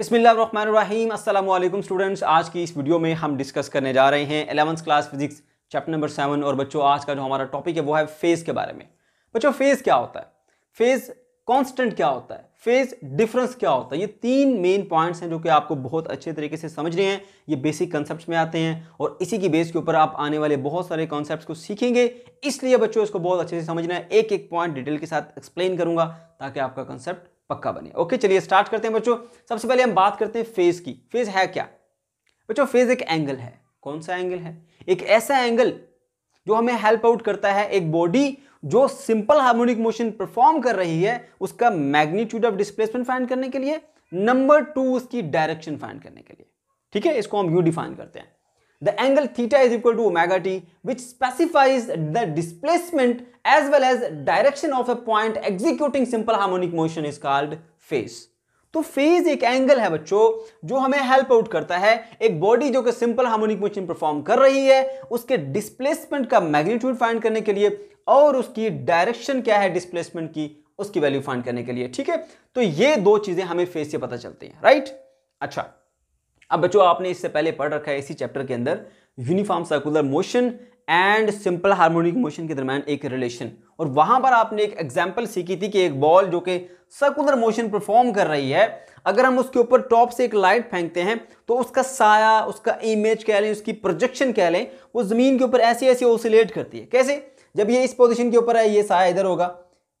अस्सलाम वालेकुम स्टूडेंट्स। आज की इस वीडियो में हम डिस्कस करने जा रहे हैं eleventh class physics, chapter number seven. और बच्चों, आज का जो हमारा टॉपिक है, वो है फ़ेज़ के बारे में। बच्चों, फ़ेज़ क्या होता है? फ़ेज़ कांस्टेंट क्या होता है? फ़ेज़ डिफरेंस क्या होता है? ये तीन मेन पॉइंट्स हैं जो कि आपको बहुत अच्छे तरीके से समझ रहे हैं। ये बेसिक कंसेप्ट में आते हैं और इसी की बेस के ऊपर आप आने वाले बहुत सारे कॉन्सेप्ट को सीखेंगे। इसलिए बच्चों, इसको बहुत अच्छे से समझना है। एक एक पॉइंट डिटेल के साथ एक्सप्लेन करूँगा ताकि आपका कंसेप्ट पक्का बने। ओके चलिए स्टार्ट करते हैं बच्चों। सबसे पहले हम बात करते हैं फ़ेज़ की। फ़ेज़ है क्या? बच्चों फ़ेज़ एक एंगल है। कौन सा एंगल है? एक ऐसा एंगल जो हमें हेल्प आउट करता है एक बॉडी जो सिंपल हार्मोनिक मोशन परफॉर्म कर रही है, उसका मैग्नीट्यूड ऑफ़ डिस्प्लेसमेंट फाइंड करने के लिए नंबर टू उसकी डायरेक्शन फाइंड करने के लिए। ठीक है? इसको हम यू डिफाइन करते हैं। The angle theta is equal to omega t, which specifies the displacement as well as direction of a point executing simple harmonic motion is called phase. तो फ़ेज़ एक एंगल है बच्चों, जो हमें हेल्प आउट करता है। एक बॉडी जो कि सिंपल हार्मोनिक मोशन परफॉर्म कर रही है, उसके डिस्प्लेसमेंट का मैग्नीट्यूड फाइंड करने के लिए और उसकी डायरेक्शन क्या है डिस्प्लेसमेंट की, उसकी वैल्यू फाइंड करने के लिए, ठीक है? तो ये दो चीज़ें हमें फ़ेज़ से पता चलती हैं राइट अच्छा अब बच्चों, आपने इससे पहले पढ़ रखा है इसी चैप्टर के अंदर uniform circular motion and simple harmonic motion के दरमियान एक रिलेशन और वहाँ पर आपने एक एग्ज़ाम्पल सीखी थी कि एक बॉल जो कि सर्कुलर मोशन परफॉर्म कर रही है, अगर हम उसके ऊपर टॉप से एक लाइट फेंकते हैं तो उसका साया, उसका इमेज कह लें, उसकी प्रोजेक्शन कह लें, वो ज़मीन के ऊपर ऐसे ऐसे ओसिलेट करती है. कैसे? जब ये इस पोजिशन के ऊपर है ये साया इधर होगा,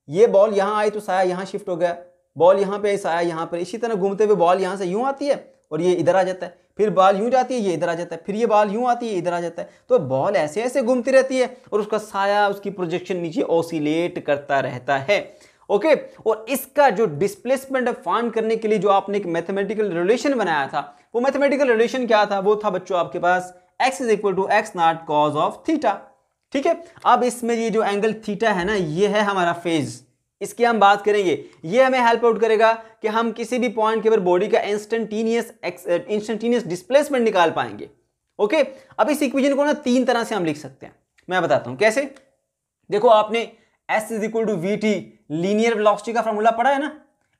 ये बॉल यहाँ आई तो साया यहाँ शिफ्ट हो गया बॉल यहाँ पे साया यहाँ पर, इसी तरह घूमते हुए बॉल यहाँ से यूँ आती है. और ये इधर आ जाता है। फिर बॉल यूँ जाती है, ये इधर आ जाता है। फिर ये बॉल यूँ आती है इधर आ जाता है। तो बॉल ऐसे ऐसे घूमती रहती है और उसका साया, उसकी प्रोजेक्शन नीचे ओसिलेट करता रहता है। ओके और इसका जो डिस्प्लेसमेंट फाइंड करने के लिए जो आपने एक मैथमेटिकल रिलेशन बनाया था, वो मैथमेटिकल रिलेशन क्या था? वो था बच्चों, आपके पास x is equal to x naught cos of theta ठीक है? अब इसमें ये जो एंगल थीटा है ना, ये है हमारा फ़ेज़ इसकी हम बात करेंगे। ये हमें हेल्प आउट करेगा कि हम किसी भी पॉइंट के ऊपर बॉडी का इंस्टेंटेनियस इंस्टेंटेनियस डिस्प्लेसमेंट निकाल पाएँगे। ओके अब इस इक्वेशन को ना तीन तरह से हम लिख सकते हैं। मैं बताता हूँ कैसे? देखो, आपने s is equal to v t linear velocity का फॉर्मूला पढ़ा है ना?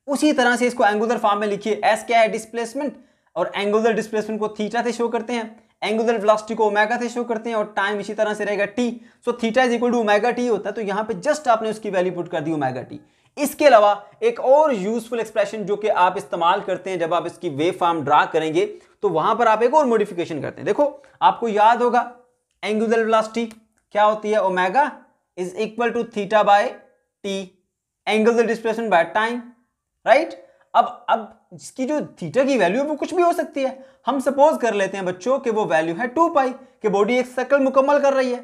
उसी तरह से इसको एंगुलर फॉर्म में लिखिए। एस क्या है? डिस्प्लेसमेंट और एंगुलर डिस्प्लेसमेंट को थीटा से शो करते हैं। एंगुलर वेलोसिटी को ओमेगा से शो करते हैं और टाइम इसी तरह से रहेगा T. So theta is equal to omega T होता है तो यहाँ पे जस्ट आपने उसकी वैल्यू पुट कर दी ओमेगा टी। इसके अलावा एक और यूजफुल एक्सप्रेशन जो कि आप इस्तेमाल करते हैं जब आप इसकी वेव फॉर्म ड्रा करेंगे तो वहाँ पर आप एक और मॉडिफिकेशन करते हैं। देखो, आपको याद होगा एंगुलर वेलोसिटी क्या होती है? Omega is equal to theta by T angular displacement by time right अब अब इसकी जो थीटा की वैल्यू है वो कुछ भी हो सकती है। हम सपोज़ कर लेते हैं बच्चों कि वो वैल्यू है टू पाई कि बॉडी एक साइकिल मुकम्मल कर रही है।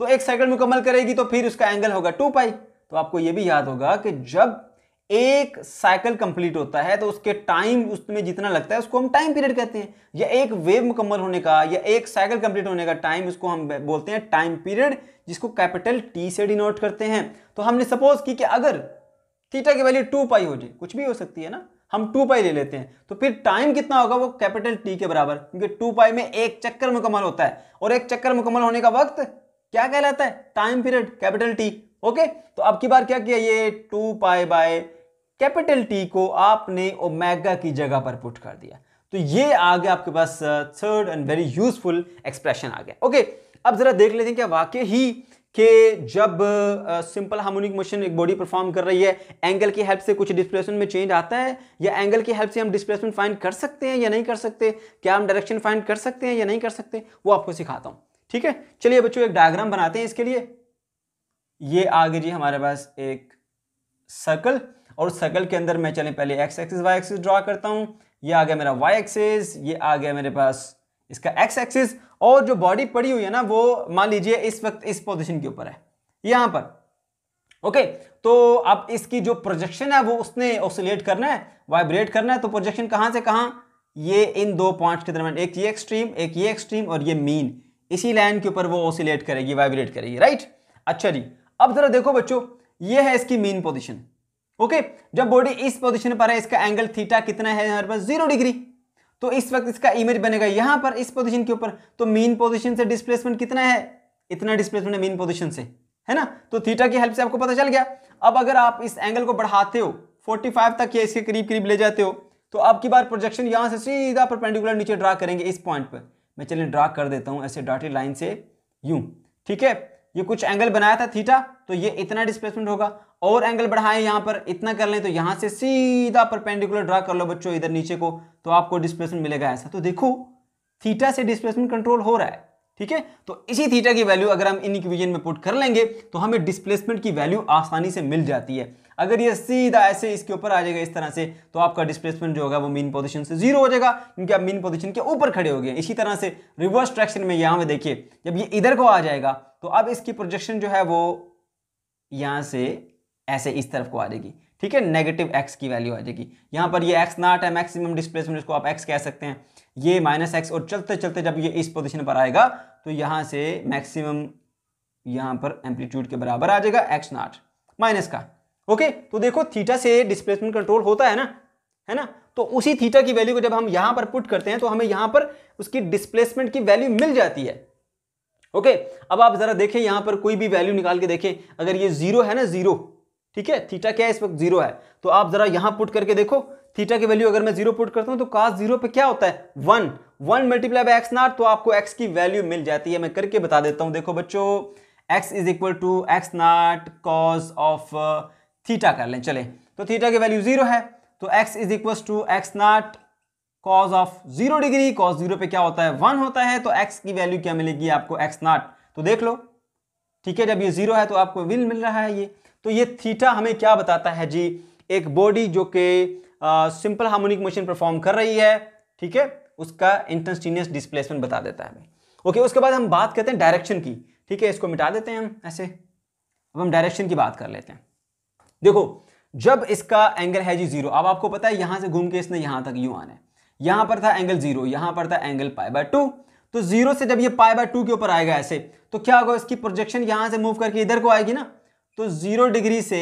तो एक साइकिल मुकम्मल करेगी तो फिर उसका एंगल होगा टू पाई तो आपको ये भी याद होगा कि जब एक साइकिल कंप्लीट होता है तो उसके टाइम उसमें जितना लगता है, उसको हम टाइम पीरियड कहते हैं। या एक वेव मुकम्मल होने का, या एक साइकिल कंप्लीट होने का टाइम उसको हम बोलते हैं टाइम पीरियड जिसको कैपिटल टी से डिनोट करते हैं। तो हमने सपोज़ की कि अगर थीटा की वैल्यू टू पाई हो जाए, कुछ भी हो सकती है ना? हम टू पाई ले लेते हैं। तो फिर टाइम कितना होगा वो कैपिटल टी के बराबर? क्योंकि टू पाई में एक चक्कर मुकम्मल होता है और एक चक्कर मुकम्मल होने का वक्त क्या कहलाता है? Time period capital T okay तो अब की बार क्या किया? ये two pi by capital T को आपने ओमेगा की जगह पर पुट कर दिया। तो ये आ गया आपके पास third and very useful expression आ गया ओके अब जरा देख लेते हैं क्या वाकई ही कि जब सिंपल हार्मोनिक मोशन एक बॉडी परफॉर्म कर रही है एंगल की हेल्प से कुछ डिस्प्लेसमेंट में चेंज आता है, या एंगल की हेल्प से हम डिस्प्लेसमेंट फाइंड कर सकते हैं या नहीं कर सकते, क्या हम डायरेक्शन फाइंड कर सकते हैं या नहीं कर सकते, वो आपको सिखाता हूँ। ठीक है? चलिए बच्चों, एक डायग्राम बनाते हैं इसके लिए। ये आगे जी हमारे पास एक सर्कल और सर्कल के अंदर मैं चले पहले x axis y axis draw करता हूँ। ये आ गया मेरा वाई एक्सिस ये आ गया मेरे पास इसका एक्स एक्सिस और जो बॉडी पड़ी हुई है ना, वो मान लीजिए इस वक्त इस पोजिशन के ऊपर है। यहाँ पर। ओके तो अब इसकी जो प्रोजेक्शन है, वो उसने ऑसिलेट करना है वाइब्रेट करना है तो प्रोजेक्शन कहाँ से कहाँ? ये इन दो पॉइंट्स के दरमियान। एक ये एक्सट्रीम एक ये एक्सट्रीम और ये मीन इसी लाइन के ऊपर वो ऑसिलेट करेगी वाइब्रेट करेगी राइट अच्छा जी, अब जरा देखो बच्चों, ये है इसकी मीन पोजिशन ओके जब बॉडी इस पोजिशन पर है, इसका एंगल थीटा कितना है? हमारे पास ज़ीरो डिग्री तो इस वक्त इसका इमेज बनेगा यहाँ पर, इस पोजीशन के ऊपर। तो मीन पोजीशन से डिस्प्लेसमेंट कितना है? इतना डिस्प्लेसमेंट है मीन पोजीशन से, है ना? तो थीटा की हेल्प से आपको पता चल गया। अब अगर आप इस एंगल को बढ़ाते हो 45 तक या इसके करीब करीब ले जाते हो तो आपकी बार प्रोजेक्शन यहाँ से सीधा परपेंडिकुलर नीचे ड्रा करेंगे इस पॉइंट पर। मैं चलिए ड्रा कर देता हूँ ऐसे डॉटेड लाइन से यूँ, ठीक है? ये कुछ एंगल बनाया था थीटा तो ये इतना डिस्प्लेसमेंट होगा। और एंगल बढ़ाएँ यहाँ पर, इतना कर लें तो यहाँ से सीधा परपेंडिकुलर ड्रा कर लो बच्चों, इधर नीचे को तो आपको डिस्प्लेसमेंट मिलेगा ऐसा। तो देखो थीटा से डिस्प्लेसमेंट कंट्रोल हो रहा है, ठीक है? तो इसी थीटा की वैल्यू अगर हम इन इक्वेशन में पुट कर लेंगे तो हमें डिस्प्लेसमेंट की वैल्यू आसानी से मिल जाती है। अगर ये सीधा ऐसे इसके ऊपर आ जाएगा इस तरह से तो आपका डिस्प्लेसमेंट जो होगा वो मीन पोजीशन से ज़ीरो हो जाएगा, क्योंकि आप मीन पोजीशन के ऊपर खड़े हो गए। इसी तरह से रिवर्स ट्रैक्शन में यहाँ में देखिए, जब ये इधर को आ जाएगा तो अब इसकी प्रोजेक्शन जो है वो यहाँ से ऐसे इस तरफ़ को आ जाएगी। ठीक है? नेगेटिव एक्स की वैल्यू आ जाएगी। यहाँ पर ये एक्स नाट है मैक्सिमम डिस्प्लेसमेंट इसको आप एक्स कह सकते हैं। ये माइनस एक्स और चलते चलते जब ये इस पोजीशन पर आएगा तो यहाँ से मैक्सिमम यहाँ पर एम्पलीट्यूड के बराबर आ जाएगा एक्स नाट माइनस का। ओके तो देखो थीटा से डिस्प्लेसमेंट कंट्रोल होता है ना? है ना? तो उसी थीटा की वैल्यू को जब हम यहाँ पर पुट करते हैं तो हमें यहाँ पर उसकी डिस्प्लेसमेंट की वैल्यू मिल जाती है। ओके अब आप जरा देखें, यहाँ पर कोई भी वैल्यू निकाल के देखें। अगर ये ज़ीरो है ना ज़ीरो ठीक है? थीटा क्या है? इस वक्त ज़ीरो है। तो आप जरा यहाँ पुट करके देखो। थीटा की वैल्यू अगर मैं ज़ीरो पुट करता हूँ तो कास ज़ीरो पे क्या होता है? One. One multiply by x naught तो आपको एक्स की वैल्यू मिल जाती है। मैं करके बता देता हूँ। देखो बच्चों x is equal to x naught cos of theta कर लें। चले। तो थीटा की वैल्यू ज़ीरो है। तो x is equal to x naught cos of zero degree. Cos zero पे क्या होता है? वन होता है। तो एक्स की वैल्यू क्या मिलेगी आपको? एक्स नाट तो देख लो। ठीक है? जब ये ज़ीरो है तो आपको विल मिल रहा है ये। तो ये थीटा हमें क्या बताता है जी? एक बॉडी जो कि सिंपल हार्मोनिक मोशन परफॉर्म कर रही है, ठीक है? उसका इंटस्टीनियस डिस्प्लेसमेंट बता देता है ओके, उसके बाद हम बात करते हैं डायरेक्शन की, ठीक है? इसको मिटा देते हैं हम ऐसे। अब हम डायरेक्शन की बात कर लेते हैं। देखो, जब इसका एंगल है जी ज़ीरो, अब आपको पता है यहाँ से घूम के इसने यहाँ तक यूँ आना है। यहाँ पर था एंगल ज़ीरो, यहाँ पर था एंगल पाई बाय टू। तो ज़ीरो से जब ये पाई बाय टू के ऊपर आएगा ऐसे तो क्या होगा? इसकी प्रोजेक्शन यहाँ से मूव करके इधर को आएगी ना? तो ज़ीरो डिग्री से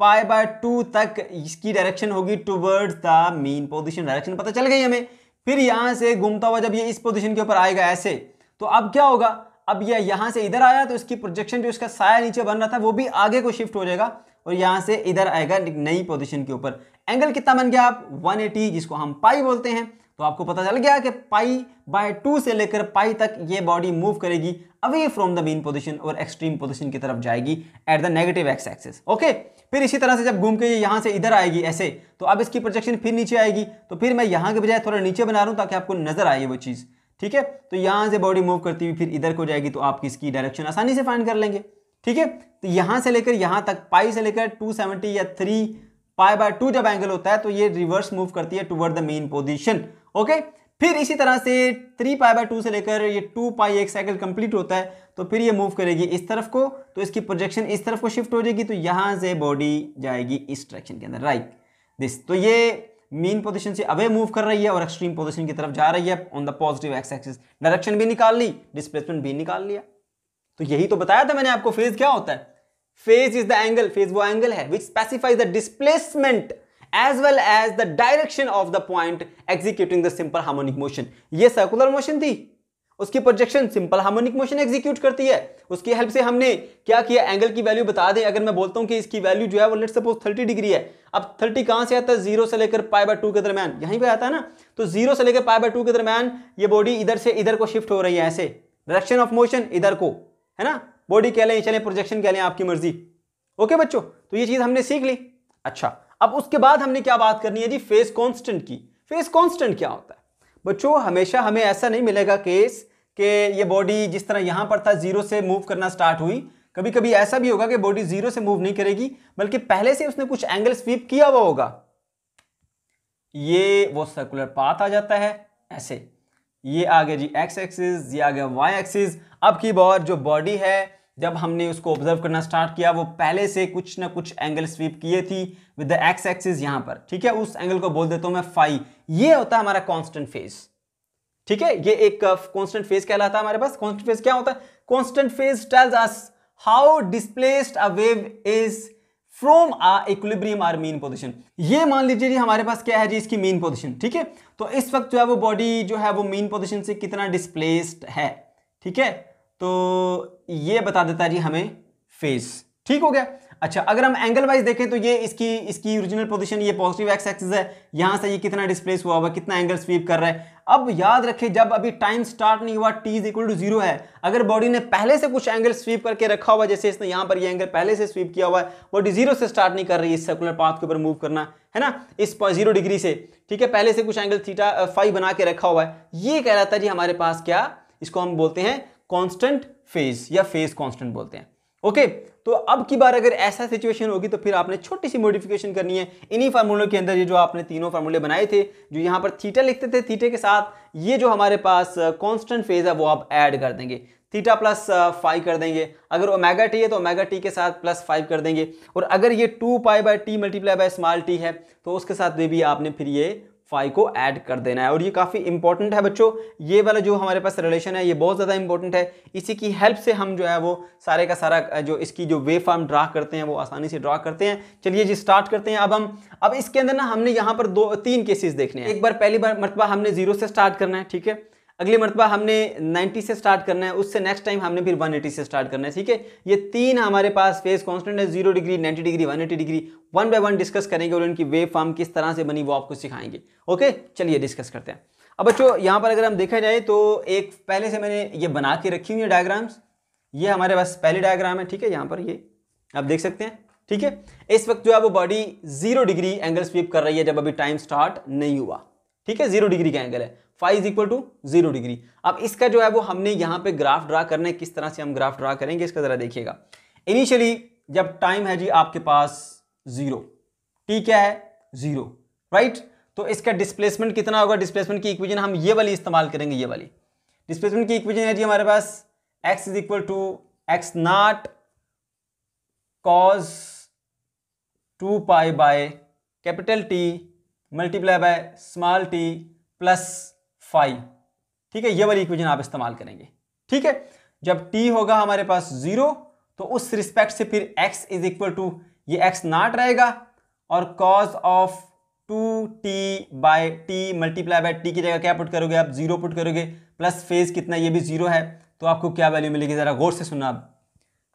पाई बाय टू तक इसकी डायरेक्शन होगी towards the mean position. Direction पता चल गई हमें। फिर यहाँ से घूमता हुआ जब ये इस पोजिशन के ऊपर आएगा ऐसे तो अब क्या होगा? अब ये यहाँ से इधर आया तो इसकी प्रोजेक्शन जो इसका साया नीचे बन रहा था वो भी आगे को शिफ्ट हो जाएगा और यहाँ से इधर आएगा नई पोजीशन के ऊपर। एंगल कितना बन गया आप? 180, जिसको हम पाई बोलते हैं। तो आपको पता चल गया कि पाई बाय टू से लेकर पाई तक ये बॉडी मूव करेगी away from the mean position और एक्सट्रीम पोजीशन की तरफ़ जाएगी at the negative x axis okay फिर इसी तरह से जब घूम के ये यहाँ से इधर आएगी ऐसे तो अब इसकी प्रोजेक्शन फिर नीचे आएगी तो फिर मैं यहाँ के बजाय थोड़ा नीचे बना रहा हूँ ताकि आपको नज़र आए वो चीज़, ठीक है? तो यहाँ से बॉडी मूव करती हुई फिर इधर को जाएगी तो आप इसकी डायरेक्शन आसानी से फाइंड कर लेंगे, ठीक है? तो यहाँ से लेकर यहाँ तक पाई से लेकर 270 या 3 पाई बाय टू जब एंगल होता है तो ये रिवर्स मूव करती है toward the mean position okay? फिर इसी तरह से थ्री पाई बाय टू से लेकर ये टू पाई एक साइकिल कंप्लीट होता है तो फिर ये मूव करेगी इस तरफ़ को तो इसकी प्रोजेक्शन इस तरफ़ को शिफ्ट हो जाएगी तो यहाँ से बॉडी जाएगी इस डायरेक्शन के अंदर राइट दिस तो ये मीन पोजीशन से अवे मूव कर रही है और एक्सट्रीम पोजीशन की तरफ़ जा रही है on the positive x axis direction भी निकाल ली डिस्प्लेसमेंट भी निकाल लिया। तो यही तो बताया था मैंने आपको फ़ेज़ क्या होता है? Phase is the angle phase वो एंगल है which specifies the displacement as well as the direction of the point executing the simple harmonic motion ये सर्कुलर मोशन थी। उसकी projection simple harmonic motion execute करती है। उसकी हेल्प से हमने क्या किया? एंगल की वैल्यू बता दें। अगर मैं बोलता हूँ कि इसकी वैल्यू जो है वो लेट सपोज़ 30 डिग्री है। अब 30 कहाँ से आता है? ज़ीरो से लेकर पाई बाय टू के दरमियान। यहीं पे आता है ना? तो ज़ीरो से लेकर पाई बाय टू के दरमियान ये बॉडी इधर से इधर को शिफ्ट हो रही है ऐसे। डायरेक्शन ऑफ़ मोशन इधर को, है ना? बॉडी कह लें, चले प्रोजेक्शन कह लें आपकी मर्ज़ी। ओके बच्चों तो ये चीज़ हमने सीख ली। अच्छा अब उसके बाद हमने क्या बात करनी है जी? फेस कॉन्स्टेंट की। फेस कॉन्स्टेंट क्या होता है? बच्चों, हमेशा हमें ऐसा नहीं मिलेगा केस कि ये बॉडी जिस तरह यहाँ पर था ज़ीरो से मूव करना स्टार्ट हुई। कभी कभी ऐसा भी होगा कि बॉडी ज़ीरो से मूव नहीं करेगी, बल्कि पहले से उसने कुछ एंगल स्वीप किया हुआ होगा। ये वो सर्कुलर पाथ आ जाता है, ऐसे। ये आ गया जी एक्स एक्सिस ये आ गया वाई एक्सिस अब की बार जो बॉडी है जब हमने उसको ऑब्ज़र्व करना स्टार्ट किया, वो पहले से कुछ ना कुछ एंगल स्वीप किए थी विद द एक्स एक्सिस यहाँ पर। ठीक है? उस एंगल को बोल देता हूँ मैं फाई ये होता है हमारा कांस्टेंट फ़ेज़ ठीक है? ये एक कांस्टेंट फ़ेज़ कहलाता है हमारे पास। कांस्टेंट फ़ेज़ क्या होता है? Constant phase tells us how displaced a wave is from a equilibrium or mean position ये मान लीजिए जी हमारे पास क्या है जी? इसकी मीन पोजीशन ठीक है? तो इस वक्त जो है वो बॉडी जो है वो मीन पोजीशन से कितना डिस्प्लेस्ड है। ठीक है? तो ये बता देता है जी हमें फ़ेज़ ठीक हो गया? अच्छा अगर हम एंगल वाइज देखें तो ये इसकी इसकी ओरिजिनल पोजीशन ये पॉजिटिव एक्स एक्सिस है। यहाँ से ये कितना डिस्प्लेस हुआ हुआ कितना एंगल स्वीप कर रहा है। अब याद रखें, जब अभी टाइम स्टार्ट नहीं हुआ T is equal to zero है, अगर बॉडी ने पहले से कुछ एंगल स्वीप करके रखा हुआ, जैसे इसने यहाँ पर ये एंगल पहले से स्वीप किया हुआ है बॉडी ज़ीरो से स्टार्ट नहीं कर रही इस सर्कुलर पाथ के ऊपर मूव करना, है ना? इस ज़ीरो डिग्री से, ठीक है? पहले से कुछ एंगल थीटा फाइव बना के रखा हुआ है। ये कह रहा था जी हमारे पास क्या, इसको हम बोलते हैं कॉन्स्टेंट फ़ेज़ या फ़ेज़ कॉन्स्टेंट बोलते हैं। ओके तो अब की बार अगर ऐसा सिचुएशन होगी तो फिर आपने छोटी सी मॉडिफिकेशन करनी है। इन्हीं फार्मूलों के अंदर ये जो आपने तीनों फार्मूले बनाए थे, जो यहाँ पर थीटा लिखते थे थीटे के साथ, ये जो हमारे पास कांस्टेंट फ़ेज़ है, वो आप ऐड कर देंगे। थीटा प्लस फाइव कर देंगे। अगर ओमेगा टी है तो ओमेगा टी के साथ प्लस फाइव कर देंगे। और अगर ये two pi by T multiply by small T है तो उसके साथ भी आपने फिर ये फाइव को ऐड कर देना है। और ये काफ़ी इंपॉर्टेंट है बच्चों। ये वाला जो हमारे पास रिलेशन है, ये बहुत ज़्यादा इंपॉर्टेंट है। इसी की हेल्प से हम जो है वो सारे का सारा जो इसकी जो वे फॉर्म ड्रा करते हैं, वो आसानी से ड्रा करते हैं। चलिए जी स्टार्ट करते हैं। अब हम, अब इसके अंदर ना हमने यहाँ पर दो, तीन केसेस देखने हैं। एक बार पहली बार मरतबा हमने ज़ीरो से स्टार्ट करना है, ठीक है? अगली मरतबा हमने 90 से स्टार्ट करना है, उससे नेक्स्ट टाइम हमने फिर 180 से स्टार्ट करना है, ठीक है? ये तीन हमारे पास फेस कांस्टेंट है zero degree 90 degree 180 degree one by one discuss करेंगे और इनकी वेव फॉर्म किस तरह से बनी वो आपको सिखाएँगे ओके चलिए डिस्कस करते हैं। अब बच्चों, यहाँ पर अगर हम देखा जाए तो एक पहले से मैंने ये बना के रखी हुई है डायग्राम्स ये हमारे पास पहले डायग्राम है, ठीक है? यहाँ पर ये, आप देख सकते हैं, ठीक है? इस वक्त जो है वो body zero degree angle sweep कर रही है जब अभी टाइम स्टार्ट नहीं हुआ, ठीक है? ज़ीरो डिग्री का एंगल है। Phi is equal to zero degree. अब इसका जो है वो हमने यहाँ पे ग्राफ ड्रा करना है, किस तरह से हम ग्राफ ड्रा करेंगे, इसका जरा देखिएगा। इनिशियली जब टाइम है जी आपके पास ज़ीरो टी क्या है, ज़ीरो राइट तो इसका डिस्प्लेसमेंट कितना होगा? डिस्प्लेसमेंट की इक्वेशन हम ये वाली इस्तेमाल करेंगे, ये वाली। डिस्प्लेसमेंट की इक्वेशन है जी हमारे पास x is equal to x naught cos two pi by capital T multiply by small T plus phi ठीक है? ये वाली इक्वेशन आप इस्तेमाल करेंगे। ठीक है? जब टी होगा हमारे पास ज़ीरो तो उस रिस्पेक्ट से फिर x इज़ इक्वल टू ये x नाट रहेगा और cos of two T by T multiply by T की जगह क्या पुट करोगे आप? ज़ीरो पुट करोगे। प्लस फ़ेज़ कितना? ये भी ज़ीरो है। तो आपको क्या वैल्यू मिलेगी? जरा गौर से सुनना आप।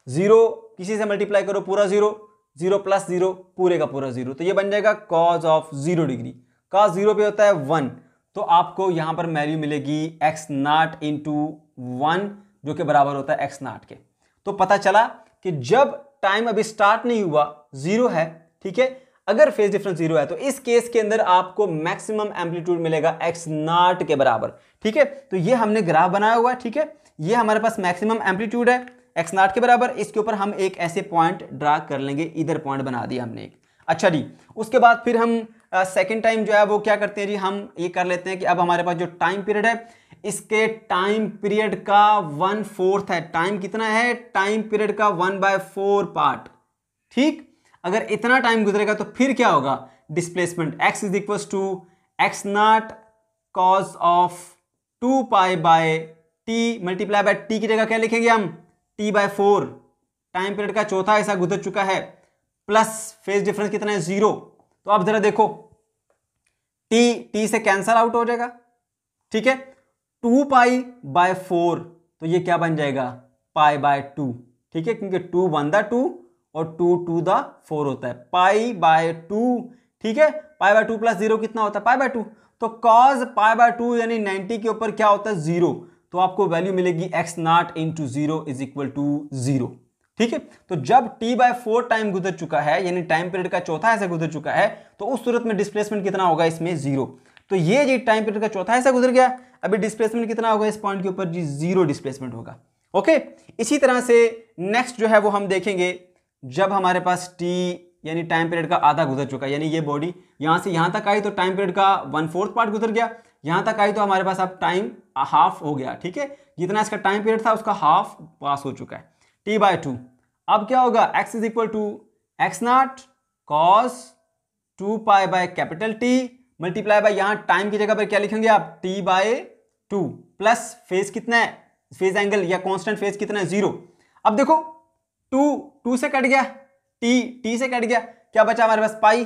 ज़ीरो किसी से मल्टीप्लाई करो, पूरा ज़ीरो ज़ीरो प्लस ज़ीरो पूरे का पूरा ज़ीरो तो ये बन जाएगा cos of zero degree cos zero पे होता है वन तो आपको यहाँ पर वैल्यू मिलेगी एक्स नाट इंटू वन जो कि बराबर होता है एक्स नाट के। तो पता चला कि जब टाइम अभी स्टार्ट नहीं हुआ ज़ीरो है, ठीक है? अगर फ़ेज़ डिफरेंस ज़ीरो है तो इस केस के अंदर आपको मैक्सिमम एम्पलीट्यूड मिलेगा एक्स नाट के बराबर, ठीक है? तो ये हमने ग्राफ बनाया हुआ है, ठीक है? ये हमारे पास मैक्सिमम एम्पलीट्यूड है एक्स नाट के बराबर। इसके ऊपर हम एक ऐसे पॉइंट ड्रा कर लेंगे, इधर पॉइंट बना दिया हमने एक। अच्छा जी, उसके बाद फिर हम सेकेंड टाइम जो है वो क्या करते हैं जी, हम ये कर लेते हैं कि अब हमारे पास जो टाइम पीरियड है, इसके टाइम पीरियड का वन फोर्थ है। टाइम कितना है? टाइम पीरियड का वन बाय फोर पार्ट ठीक? अगर इतना टाइम गुजरेगा तो फिर क्या होगा? Displacement X is equal to X naught cos of two pi by T multiply by T की जगह क्या लिखेंगे हम? T by four time period का चौथा ऐसा गुजर चुका है। प्लस फ़ेज़ डिफरेंस कितना है? ज़ीरो तो आप जरा देखो टी टी से कैंसल आउट हो जाएगा, ठीक है? टू पाई बाय फोर तो ये क्या बन जाएगा? पाई बाय टू ठीक है? क्योंकि टू वन द टू और टू टू द फोर होता है। पाई बाय टू ठीक है? Pi by two plus zero कितना होता है? पाई बाय टू तो कॉज पाई बाय टू यानी नाइनटी के ऊपर क्या होता है? ज़ीरो तो आपको वैल्यू मिलेगी X naught into zero is equal to zero ठीक है? तो जब टी बाय फोर टाइम गुजर चुका है, यानी टाइम पीरियड का चौथा ऐसा गुजर चुका है तो उस सूरत में डिस्प्लेसमेंट कितना होगा इसमें ज़ीरो तो ये जी टाइम पीरियड का चौथा ऐसा गुजर गया। अभी डिस्प्लेसमेंट कितना होगा इस पॉइंट के ऊपर? जी ज़ीरो डिस्प्लेसमेंट होगा। ओके इसी तरह से नेक्स्ट जो है वो हम देखेंगे। जब हमारे पास टी यानी टाइम पीरियड का आधा गुजर चुका है, यानी ये बॉडी यहाँ से यहाँ तक आई तो टाइम पीरियड का वन फोर्थ पार्ट गुजर गया। यहाँ तक आई तो हमारे पास अब टाइम हाफ़ हो गया। ठीक है? जितना इसका टाइम पीरियड था, उसका हाफ़ पास हो चुका है। T by two. अब क्या होगा? X is equal to X naught cos two pi by capital T multiply by यहाँ टाइम की जगह पर क्या लिखेंगे आप? T by two plus phase कितना है? फ़ेज़ एंगल या कांस्टेंट फ़ेज़ कितना है? ज़ीरो अब देखो टू टू से कट गया। टी टी से कट गया। क्या बचा हमारे पास? पाई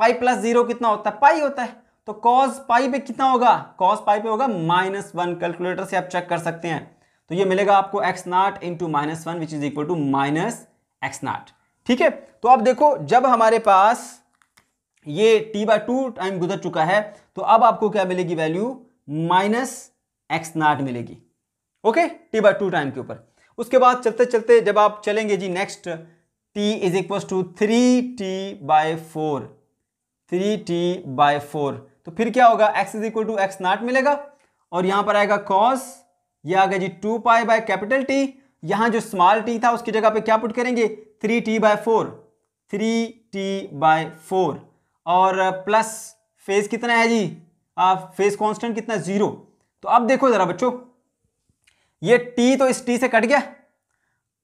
पाई प्लस ज़ीरो कितना होता है? पाई होता है। तो कॉस पाई पे कितना होगा? कॉस पाई पे होगा? माइनस वन कैलकुलेटर से आप चेक कर सकते हैं। तो ये मिलेगा आपको X naught into minus one which is equal to minus X naught ठीक है? तो अब देखो, जब हमारे पास ये टी बाय टू टाइम गुजर चुका है तो अब आपको क्या मिलेगी वैल्यू माइनस एक्स नाट मिलेगी। Okay T by two time के ऊपर। उसके बाद चलते चलते जब आप चलेंगे जी next T is equal to three T by four three T by four तो फिर क्या होगा? X is equal to X naught मिलेगा। और यहाँ पर आएगा कॉस ये आ गया जी two pi by capital T. यहाँ जो स्मॉल टी था उसकी जगह पे क्या पुट करेंगे? Three T by four. Three T by four. और प्लस फ़ेज़ कितना है जी? आप फ़ेज़ कांस्टेंट कितना? ज़ीरो। तो अब देखो जरा बच्चों, ये टी तो इस टी से कट गया।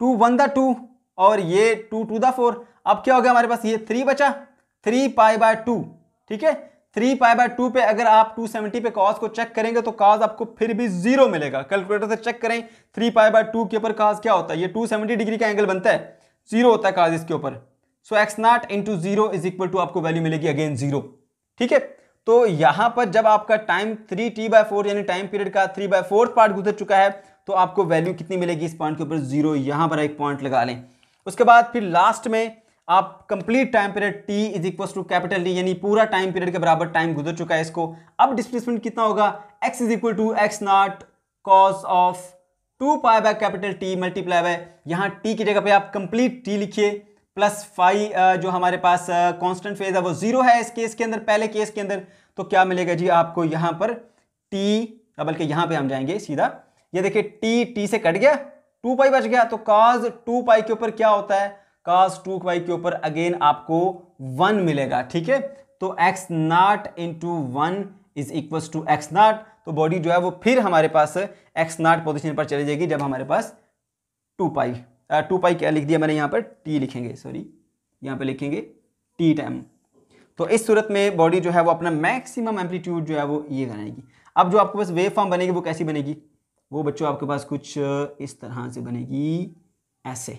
टू वन द टू और ये टू टू द फोर। अब क्या हो गया हमारे पास? ये थ्री बचा। Three pi by two. ठीक है? थ्री पाई बाय टू पे अगर आप टू सेवेंटी पे कॉस को चेक करेंगे तो कॉस आपको फिर भी ज़ीरो मिलेगा। कैलकुलेटर से चेक करें, थ्री पाई बाय टू के ऊपर कॉस क्या होता है? ये टू सेवेंटी डिग्री का एंगल बनता है। ज़ीरो होता है कॉस इसके ऊपर। So X naught into zero is equal to आपको वैल्यू मिलेगी अगेन ज़ीरो ठीक है? तो यहाँ पर जब आपका time three T by four यानी टाइम पीरियड का थ्री बाय फोर्थ पार्ट गुजर चुका है तो आपको वैल्यू कितनी मिलेगी इस पॉइंट के ऊपर? ज़ीरो यहाँ पर एक पॉइंट लगा लें। उसके बाद फिर लास्ट में आप complete time period T is equal to capital T यानी पूरा टाइम पीरियड के बराबर टाइम गुजर चुका है इसको। अब डिस्प्लेसमेंट कितना होगा? X is equal to X naught cos of two pi by capital T multiply by यहाँ टी की जगह पे आप कंप्लीट टी लिखिए प्लस फाइव जो हमारे पास कांस्टेंट फ़ेज़ है, वो ज़ीरो है इस केस के अंदर, पहले केस के अंदर। तो क्या मिलेगा जी आपको यहाँ पर? टी बल्कि यहाँ पे हम जाएँगे सीधा। ये देखिए टी टी से कट गया टू पाई बच गया तो काज टू पाई के ऊपर क्या होता है? काज टू वाई के ऊपर अगेन आपको वन मिलेगा, ठीक है? तो X naught into one is equal to X naught तो बॉडी जो है वो फिर हमारे पास एक्स नाट पोजिशन पर चली जाएगी जब हमारे पास टू पाई टू पाई क्या लिख दिया मैंने यहाँ पर? टी लिखेंगे सॉरी यहाँ पे लिखेंगे टी टाइम तो इस सूरत में बॉडी जो है वो अपना मैक्सिमम एम्पलीट्यूड जो है वो ये बनाएगी। अब जो आपके पास वेव फॉर्म बनेगी वो कैसी बनेगी? वो बच्चों आपके पास कुछ इस तरह से बनेगी, ऐसे।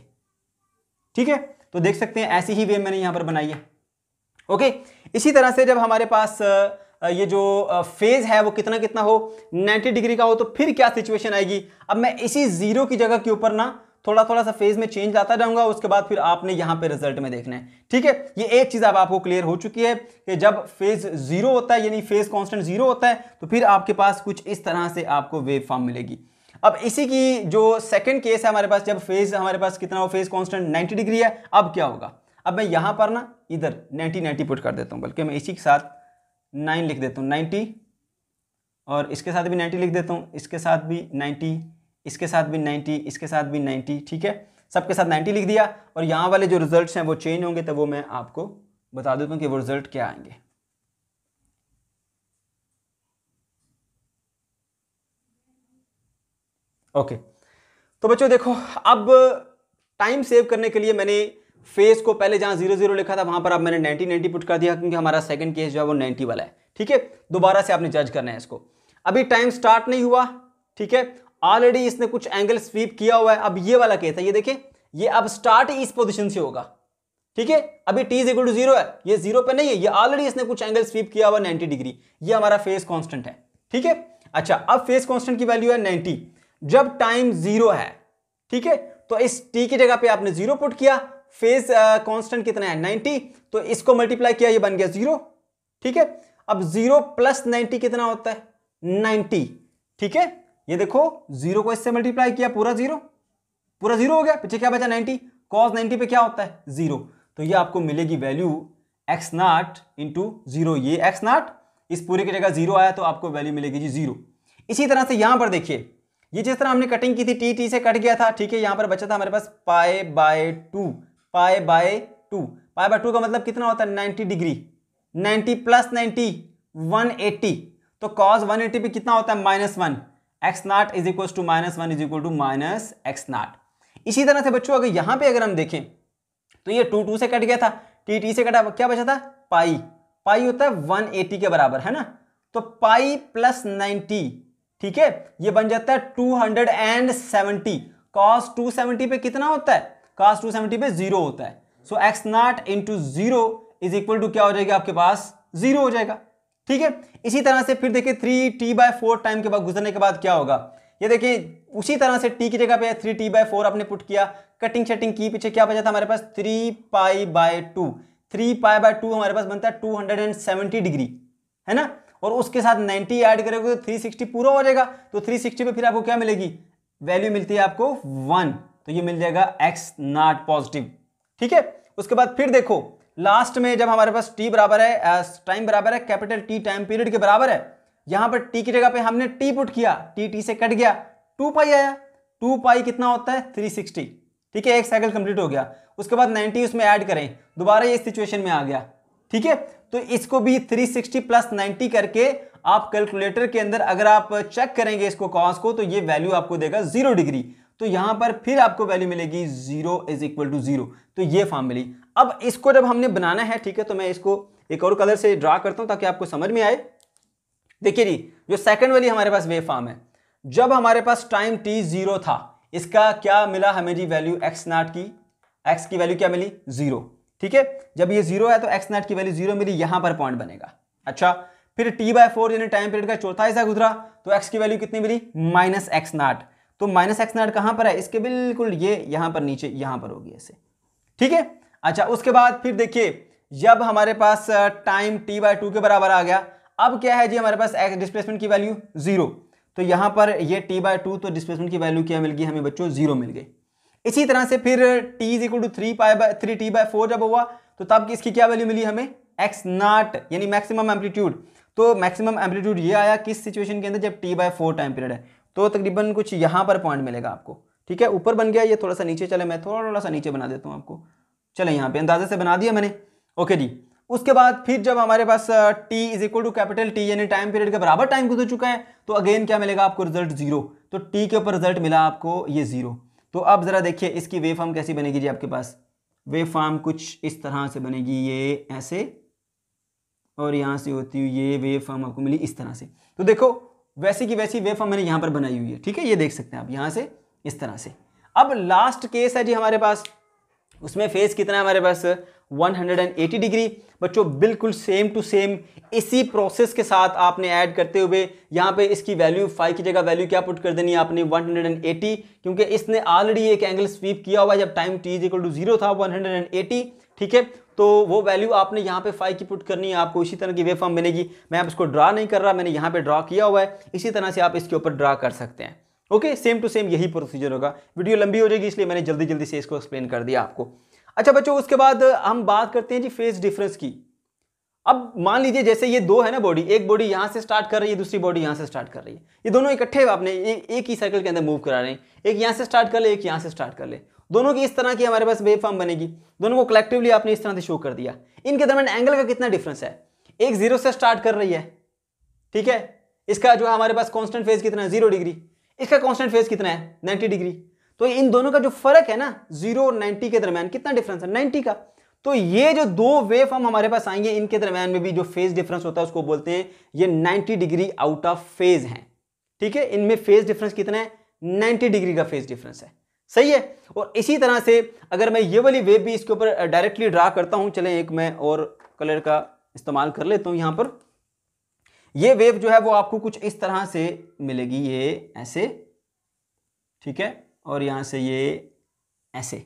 ठीक है? तो देख सकते हैं, ऐसी ही वेव मैंने यहाँ पर बनाई है। ओके इसी तरह से जब हमारे पास ये जो फ़ेज़ है, वो कितना कितना हो 90 डिग्री का हो तो फिर क्या सिचुएशन आएगी? अब मैं इसी ज़ीरो की जगह के ऊपर ना थोड़ा थोड़ा सा फ़ेज़ में चेंज आता जाऊँगा, उसके बाद फिर आपने यहाँ पे रिज़ल्ट में देखना है। ठीक है? ये एक चीज़ अब आपको क्लियर हो चुकी है कि जब फ़ेज़ ज़ीरो होता है, यानी फ़ेज़ कांस्टेंट ज़ीरो होता है तो फिर आपके पास कुछ इस तरह से आपको वेव फॉर्म मिलेगी। अब इसी की जो सेकंड केस है हमारे पास, जब फ़ेज़ हमारे पास कितना हो फ़ेज़ कांस्टेंट 90 डिग्री है, अब क्या होगा? अब मैं यहाँ पर ना इधर 90 90 पुट कर देता हूँ, बल्कि मैं इसी के साथ 9 लिख देता हूँ 90 और इसके साथ भी 90 लिख देता हूँ, इसके साथ भी 90 इसके साथ भी 90 इसके साथ भी 90 ठीक है? सबके साथ 90 लिख दिया, और यहाँ वाले जो रिज़ल्ट हैं वो चेंज होंगे तो वो मैं आपको बता देता हूँ कि वो रिज़ल्ट क्या आएँगे। ओके तो बच्चों देखो, अब टाइम सेव करने के लिए मैंने फेस को पहले जहाँ ज़ीरो ज़ीरो लिखा था, वहाँ पर अब मैंने नाइनटी नाइनटी पुट कर दिया क्योंकि हमारा सेकंड केस जो है वो नाइनटी वाला है। ठीक है? दोबारा से आपने जज करना है इसको। अभी टाइम स्टार्ट नहीं हुआ, ठीक है? ऑलरेडी इसने कुछ एंगल स्वीप किया हुआ है। अब ये वाला केस है, ये देखें, ये अब स्टार्ट इस पोजिशन से होगा। ठीक है? अभी T is equal to zero है। ये ज़ीरो पे नहीं है, ये ऑलरेडी इसने कुछ एंगल स्वीप किया हुआ 90 डिग्री ये हमारा फेस कॉन्स्टेंट है। ठीक है? अच्छा अब फेस कॉन्स्टेंट की वैल्यू है 90 जब टाइम ज़ीरो है ठीक है? तो इस टी की जगह पे आपने ज़ीरो पुट किया फ़ेज़ कांस्टेंट uh, कितना है? 90 तो इसको मल्टीप्लाई किया ये बन गया ज़ीरो ठीक है? अब ज़ीरो प्लस नाइनटी कितना होता है? 90 ठीक है? ये देखो ज़ीरो को इससे मल्टीप्लाई किया पूरा ज़ीरो पूरा ज़ीरो हो गया पीछे क्या बचा? 90 कॉस 90 पे क्या होता है? ज़ीरो तो ये आपको मिलेगी value X naught into zero ये एक्स नाट इस पूरे की जगह ज़ीरो आया तो आपको वैल्यू मिलेगी जी ज़ीरो इसी तरह से यहाँ पर देखिए ये जिस तरह हमने कटिंग की थी टी टी से कट गया था, ठीक है, यहाँ पर बचा था हमारे पास pi by two pi by two pi by two का मतलब कितना होता है? Ninety degree ninety plus ninety one eighty तो कॉस वन एट्टी पे कितना होता है? Minus one X naught is equal to minus one is equal to minus X naught इसी तरह से बच्चों, अगर यहाँ पे अगर हम देखें तो ये टू टू से कट गया था टी टी से कटा, क्या बचा था? पाई पाई होता है वन एटी के बराबर, है ना? तो पाई प्लस नाइनटी ठीक है, ये बन जाता है two hundred and seventy cos two seventy पे कितना होता है? कॉस टू सेवेंटी पे ज़ीरो होता है. So X naught into zero is equal to क्या हो जाएगा आपके पास? ज़ीरो हो जाएगा. ठीक है? इसी तरह से फिर देखिए three T by four time के बाद गुजरने के बाद क्या होगा? ये देखिए, उसी तरह से टी की जगह पे थ्री टी बाय फोर आपने पुट किया. कटिंग शटिंग की पीछे क्या बचा था हमारे पास? Three pi by two three pi by two हमारे पास बनता है two hundred and seventy degree है ना? और उसके साथ 90 ऐड करोगे तो 360 पूरा हो जाएगा। तो 360 पे फिर आपको क्या मिलेगी? वैल्यू मिलती है आपको वन तो ये मिल जाएगा एक्स नॉट पॉजिटिव ठीक है? उसके बाद फिर देखो लास्ट में जब हमारे पास टी बराबर है टाइम बराबर है कैपिटल टी टाइम पीरियड के बराबर है, यहाँ पर टी की जगह पे हमने टी पुट किया। टी टी से कट गया। टू पाई आया। टू पाई कितना होता है? थ्री सिक्सटी ठीक है? एक साइकिल कंप्लीट हो गया। उसके बाद नाइनटी उसमें ऐड करें। दोबारा ये सिचुएशन में आ गया। ठीक है? तो इसको भी 360 प्लस 90 करके आप कैलकुलेटर के अंदर अगर आप चेक करेंगे इसको कॉस को तो ये वैल्यू आपको देगा ज़ीरो डिग्री तो यहाँ पर फिर आपको वैल्यू मिलेगी zero is equal to zero तो ये फॉर्म मिली। अब इसको जब हमने बनाना है, ठीक है तो मैं इसको एक और कलर से ड्रा करता हूँ ताकि आपको समझ में आए। देखिए जी, जो सेकंड वाली हमारे पास वेव फॉर्म है, जब हमारे पास टाइम टी ज़ीरो था, इसका क्या मिला हमें जी वैल्यू एक्स नाट की? एक्स की वैल्यू क्या मिली? ज़ीरो ठीक है? जब ये ज़ीरो है तो एक्स नाट की वैल्यू ज़ीरो मिली यहाँ पर पॉइंट बनेगा। अच्छा फिर टी बाय फोर यानी टाइम पीरियड का चौथा हिस्सा गुजरा तो एक्स की वैल्यू कितनी मिली? माइनस एक्स नाट तो माइनस एक्स नाट कहाँ पर है? इसके बिल्कुल ये यहाँ पर नीचे, यहाँ पर होगी ऐसे। ठीक है? अच्छा उसके बाद फिर देखिए, जब हमारे पास टाइम टी बाय टू के बराबर आ गया, अब क्या है जी हमारे पास एक्स डिस्प्लेसमेंट की वैल्यू ज़ीरो तो यहाँ पर ये टी बाय टू तो डिस्प्लेसमेंट की वैल्यू क्या मिल गई? हमें बच्चों ज़ीरो मिल गई। इसी तरह से फिर T is equal to three pi by three T by four जब हुआ तो तब इसकी क्या वैल्यू मिली हमें? एक्स नाट यानी मैक्सिमम एम्पलीट्यूड तो मैक्सिमम एम्पलीट्यूड ये आया किस सिचुएशन के अंदर? जब T by four time period है। तो तकरीबन कुछ यहाँ पर पॉइंट मिलेगा आपको। ठीक है? ऊपर बन गया ये थोड़ा सा नीचे चले, मैं थोड़ा थोड़ा सा नीचे बना देता हूँ आपको। चले, यहाँ पे अंदाजे से बना दिया मैंने। ओके जी। उसके बाद फिर जब हमारे पास T is equal to capital T यानी टाइम पीरियड के बराबर टाइम गुजर चुका है तो अगेन क्या मिलेगा आपको? रिज़ल्ट ज़ीरो तो टी के ऊपर रिज़ल्ट मिला आपको ये ज़ीरो तो अब जरा देखिए इसकी वे फार्म कैसी बनेगी जी आपके पास। वे फार्म कुछ इस तरह से बनेगी ये ऐसे, और यहाँ से होती हुई ये वे फार्म आपको मिली इस तरह से। तो देखो, वैसी की वैसी वे फार्म मैंने यहाँ पर बनाई हुई है, ठीक है? ये देख सकते हैं आप, यहाँ से, इस तरह से। अब लास्ट केस है जी हमारे पास। उसमें फेस कितना है हमारे पास? 180 डिग्री। बच्चों, बिल्कुल सेम टू सेम इसी प्रोसेस के साथ आपने ऐड करते हुए यहाँ पे इसकी वैल्यू फाइव की जगह वैल्यू क्या पुट कर देनी है आपने? 180 क्योंकि इसने ऑलरेडी एक एंगल स्वीप किया हुआ जब time T is equal to zero था 180 ठीक है? तो वो वैल्यू आपने यहाँ पे फाइव की पुट करनी है, आपको इसी तरह की वे फॉर्म बनेगी मैं आप इसको ड्रा नहीं कर रहा, मैंने यहाँ पे ड्रा किया हुआ है। इसी तरह से आप इसके ऊपर ड्रा कर सकते हैं। ओके सेम टू सेम यही प्रोसीजर होगा। वीडियो लंबी हो जाएगी, इसलिए मैंने जल्दी जल्दी से इसको एक्सप्लेन कर दिया आपको। अच्छा बच्चों उसके बाद हम बात करते हैं जी फेस डिफरेंस की। अब मान लीजिए जैसे ये दो है ना बॉडी एक बॉडी यहाँ से स्टार्ट कर रही है दूसरी बॉडी यहाँ से स्टार्ट कर रही है। ये दोनों इकट्ठे आपने ए, एक ही साइकिल के अंदर मूव करा रहे हैं। एक यहाँ से स्टार्ट कर ले एक यहाँ से स्टार्ट कर ले। दोनों की इस तरह की हमारे पास वेव फॉर्म बनेगी। दोनों को कलेक्टिवली आपने इस तरह से शो कर दिया। इनके दरमियान एंगल का कितना डिफरेंस है? एक ज़ीरो से स्टार्ट कर रही है। ठीक है? इसका जो हमारे पास कॉन्स्टेंट फ़ेज़ कितना है? ज़ीरो डिग्री इसका कॉन्स्टेंट फ़ेज़ कितना है? नाइन्टी डिग्री तो इन दोनों का जो फ़र्क है ना ज़ीरो और नाइन्टी के दरमियान कितना डिफरेंस है? नाइन्टी का। तो ये जो दो वेव फॉर्म हमारे पास आएँगे, इनके दरमियान में भी जो फ़ेज़ डिफरेंस होता है, उसको बोलते हैं, ये 90 डिग्री आउट ऑफ़ फ़ेज़ है। ठीक है? इनमें फ़ेज़ डिफरेंस कितना है? 90 डिग्री का फ़ेज़ डिफरेंस है। सही है? और इसी तरह से अगर मैं ये वाली वेव भी इसके ऊपर डायरेक्टली ड्रा करता हूँ, चले एक मैं और कलर का इस्तेमाल कर लेता हूँ यहाँ पर। ये वेव जो है, वो आपको कुछ इस तरह से मिलेगी, ये ऐसे। ठीक है? और यहाँ से ये ऐसे।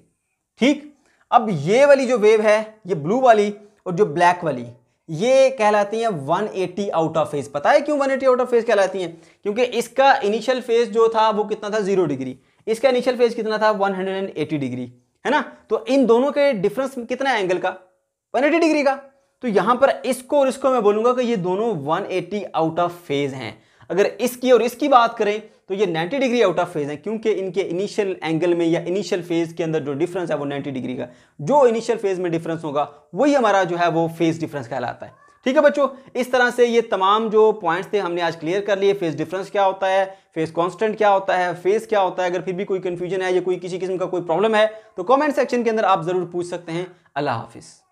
ठीक? अब ये वाली जो वेव है, ये ब्लू वाली और जो ब्लैक वाली, ये कहलाती हैं 180 आउट ऑफ़ फ़ेज़ पता है क्यों 180 आउट ऑफ़ फ़ेज़ कहलाती हैं? क्योंकि इसका इनिशियल फ़ेज़ जो था, वो कितना था? ज़ीरो डिग्री इसका इनिशियल फ़ेज़ कितना था? 180 डिग्री है ना? तो इन दोनों के डिफरेंस कितना है एंगल का? 180 डिग्री का। तो यहाँ पर इसको और इसको मैं बोलूँगा कि ये दोनों 180 आउट ऑफ़ फ़ेज़ हैं। अगर इसकी और इसकी बात करें तो ये 90 डिग्री आउट ऑफ़ फ़ेज़ है, क्योंकि इनके इनिशियल एंगल में या इनिशियल फ़ेज़ के अंदर जो डिफरेंस है वो 90 डिग्री का जो इनिशियल फ़ेज़ में डिफरेंस होगा, वही हमारा जो है वो फ़ेज़ डिफरेंस कहलाता है। ठीक है बच्चों, इस तरह से ये तमाम जो पॉइंट्स थे, हमने आज क्लियर कर लिए फेस डिफरेंस क्या होता है फेस कांस्टेंट क्या होता है फेस क्या होता है, अगर फिर भी कोई कंफ्यूजन है या कोई किसी किस्म का कोई प्रॉब्लम है तो कमेंट सेक्शन के अंदर आप ज़रूर पूछ सकते हैं। अल्लाह हाफिज़।